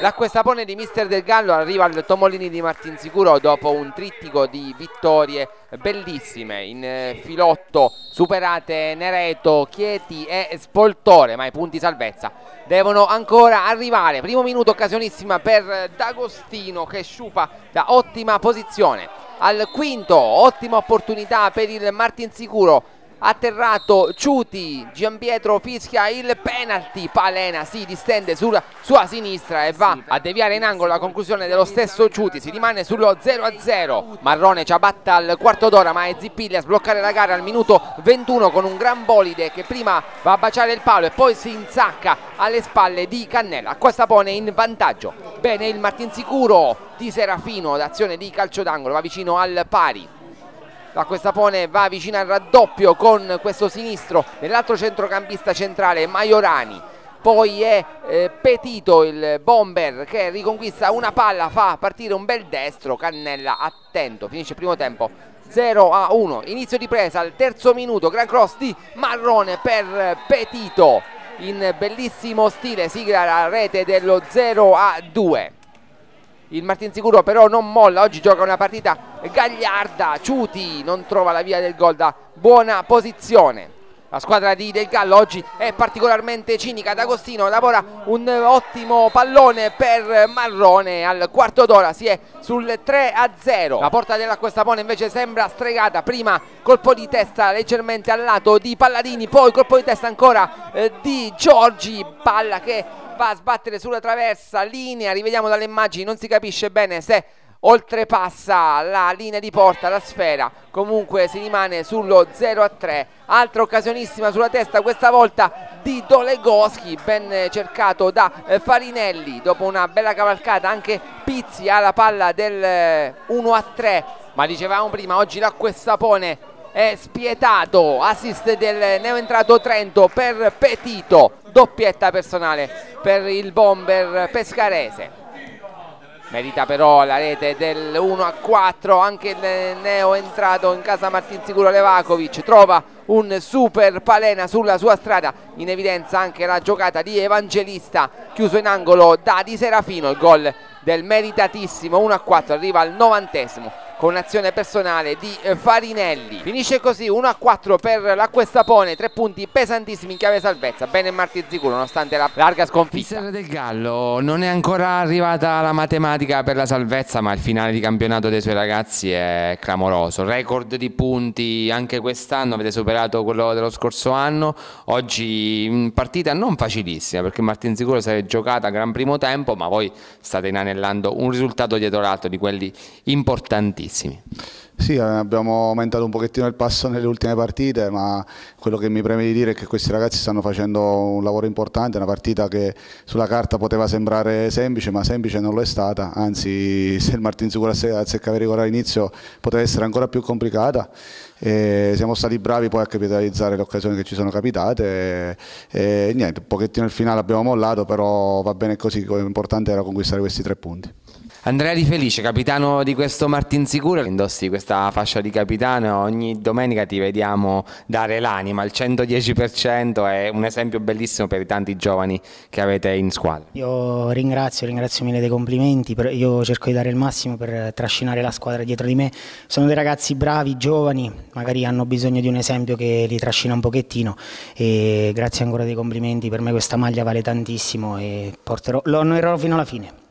L'acquestapone di Mister Del Gallo arriva al Tomolini di Martinsicuro dopo un trittico di vittorie bellissime in eh, filotto superate Nereto, Chieti e Spoltore ma i punti salvezza devono ancora arrivare. Primo minuto occasionissima per D'Agostino che sciupa da ottima posizione. Al quinto ottima opportunità per il Martinsicuro atterrato Ciuti, Giampietro fischia il penalty, Palena si distende sulla sua sinistra e va a deviare in angolo la conclusione dello stesso Ciuti, si rimane sullo 0-0, Marrone ciabatta al quarto d'ora ma è Zippilli a sbloccare la gara al minuto 21 con un gran bolide che prima va a baciare il palo e poi si insacca alle spalle di Cannella, questa pone in vantaggio, bene il Martinsicuro di Serafino d'azione di calcio d'angolo, va vicino al pari la Questapone va vicino al raddoppio con questo sinistro nell'altro centrocampista centrale Maiorani. Poi è eh, Petito il bomber che riconquista una palla fa partire un bel destro Cannella attento finisce il primo tempo 0 a 1 inizio di presa al terzo minuto gran cross di Marrone per Petito. In bellissimo stile sigla la rete dello 0 a 2 il Martinsicuro però non molla, oggi gioca una partita gagliarda, Ciuti non trova la via del gol da buona posizione. La squadra di Del Gallo oggi è particolarmente cinica, D'Agostino lavora un ottimo pallone per Marrone, al quarto d'ora si è sul 3 a 0. La porta della Questapone invece sembra stregata, prima colpo di testa leggermente al lato di Palladini, poi colpo di testa ancora eh, di Giorgi, palla che va a sbattere sulla traversa, linea, rivediamo dalle immagini, non si capisce bene se oltrepassa la linea di porta, la sfera, comunque si rimane sullo 0 a 3, altra occasionissima sulla testa, questa volta di Dolegoschi, ben cercato da eh, Farinelli, dopo una bella cavalcata anche Pizzi ha la palla del 1 eh, a 3, ma dicevamo prima, oggi l'acquestapone è spietato, assist del neoentrato Trento per Petito, doppietta personale per il bomber pescarese. Merita però la rete del 1 a 4 anche il neo entrato in casa Martinsicuro Levakovic trova un super palena sulla sua strada. In evidenza anche la giocata di Evangelista chiuso in angolo da Di Serafino. Il gol del meritatissimo 1 a 4 arriva al novantesimo con un'azione personale di eh, Farinelli. Finisce così 1 a 4 per la Questapone, tre punti pesantissimi in chiave salvezza. Bene Marti Zicuro nonostante la larga sconfitta. Mister del Gallo, non è ancora arrivata la matematica per la salvezza, ma il finale di campionato dei suoi ragazzi è clamoroso. Record di punti anche quest'anno, avete superato quello dello scorso anno. Oggi partita non facilissima perché Martin Zicuro si è giocata a gran primo tempo, ma voi state inanellando un risultato dietro l'altro di quelli importantissimi bravissimi. Sì, eh, abbiamo aumentato un pochettino il passo nelle ultime partite, ma quello che mi preme di dire è che questi ragazzi stanno facendo un lavoro importante, una partita che sulla carta poteva sembrare semplice, ma semplice non lo è stata, anzi se il Martin Sicura azzeccava rigore all'inizio poteva essere ancora più complicata. E siamo stati bravi poi a capitalizzare le occasioni che ci sono capitate e, e niente, un pochettino il finale abbiamo mollato, però va bene così, l'importante era conquistare questi tre punti. Andrea Di Felice, capitano di questo Martin Sicuro, indossi questa fascia di capitano, ogni domenica ti vediamo dare l'anima, il 110% è un esempio bellissimo per i tanti giovani che avete in squadra. Io ringrazio, ringrazio mille dei complimenti, io cerco di dare il massimo per trascinare la squadra dietro di me, sono dei ragazzi bravi, giovani, magari hanno bisogno di un esempio che li trascina un pochettino e grazie ancora dei complimenti, per me questa maglia vale tantissimo e porterò, lo onorerò fino alla fine.